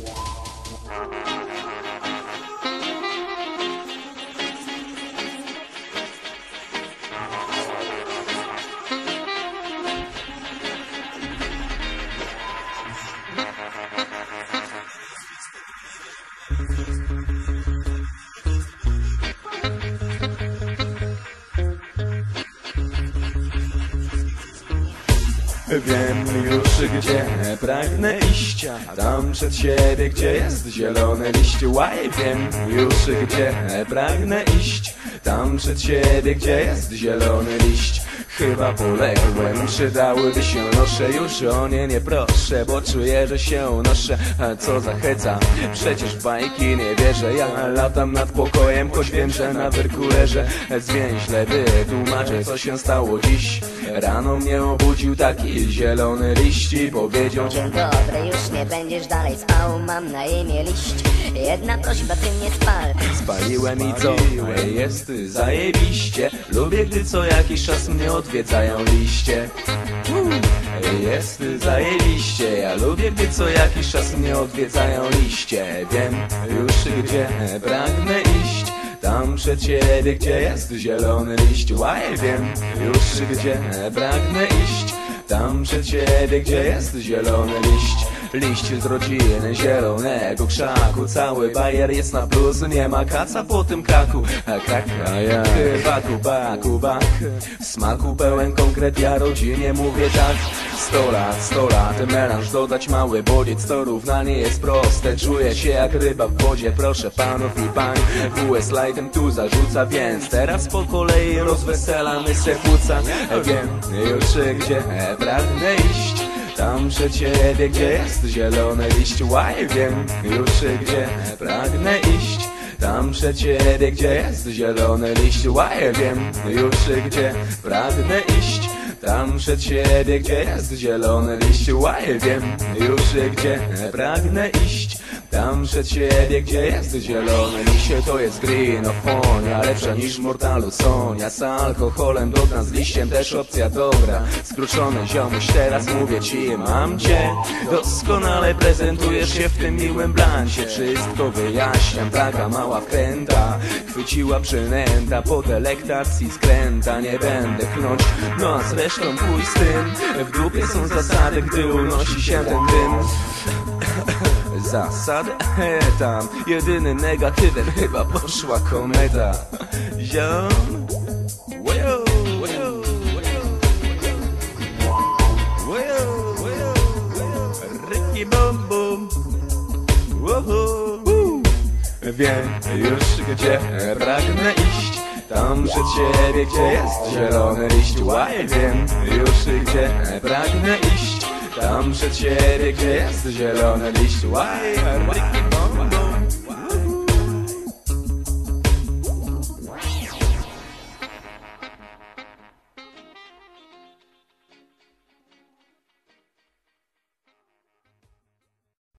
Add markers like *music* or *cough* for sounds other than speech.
Música Wiem już gdzie pragnę iść. Tam przed siebie gdzie jest zielony liść. Łaj wiem już gdzie pragnę iść. Tam przed siebie gdzie jest zielony liść Chyba poległem, przydałyby się nosze. Już o nie nie proszę, bo czuję, że się noszę. A co zachęca? Przecież bajki nie wierzę. Ja latam nad pokojem, choć wiem, że na wyrku leżę Zwięźle wytłumaczę, co się stało dziś. Rano mnie obudził taki zielony liść I powiedział, Dzień dobry, już nie będziesz dalej spał Mam na imię liść. Jedna prośba, ty nie spal. Spaliłem i co? Jest zajebiście. Lubię, gdy co jakiś czas mnie odwiedzają liście. Jest zajebiście. Ja lubię, gdy co jakiś czas mnie odwiedzają liście. Wiem już gdzie pragnę iść. Tam przed siebie, gdzie jest zielony liść. Łaj, wiem już gdzie pragnę iść. Tam przed siebie, gdzie jest zielony liść Liść z rodziny zielonego krzaku. Cały bajer jest na plus, nie ma kaca po tym kraku. A krak, a ja. Baku, baku, bak W smaku pełen konkret, ja rodzinie mówię tak. Sto lat, sto lat, melanż dodać mały bodziec To równanie jest proste, czuję się jak ryba w wodzie Proszę panów i pań, WS Lightem tu zarzuca Więc teraz po kolei rozweselamy se płuca. Wiem już gdzie pragnę iść tam przed siebie, gdzie jest zielony liść Łaj, wiem. Już gdzie pragnę iść. Tam przed siebie, gdzie jest zielony liść Łaj, wiem. Już gdzie pragnę iść. Tam przed siebie, gdzie jest zielony liść Łaj, wiem. Już gdzie pragnę iść tam przed siebie, gdzie jest zielony liście To jest grinofonia, lepsza niż Mortalu Sonia Z alkoholem dodna, z liściem też opcja dobra. Skruszony ziomuś, teraz mówię ci Mam cię, doskonale prezentujesz się w tym miłym blansie Wszystko wyjaśniam, taka mała wkręta. Chwyciła przynęta po delektacji skręta. Nie będę chnąć, no a zresztą pój z tym. W dupie są zasady, gdy unosi się ten dym zasady *laughs* tam Jedyny negatywem chyba poszła kometa. Ziom. Wojo. Ryki bum bum. Wiem już gdzie pragnę iść. Tam przed siebie, gdzie jest zielony liść. Łaj, wiem już gdzie pragnę iść tam przed siebie, jest zielony liść Łaj, Ricky Bom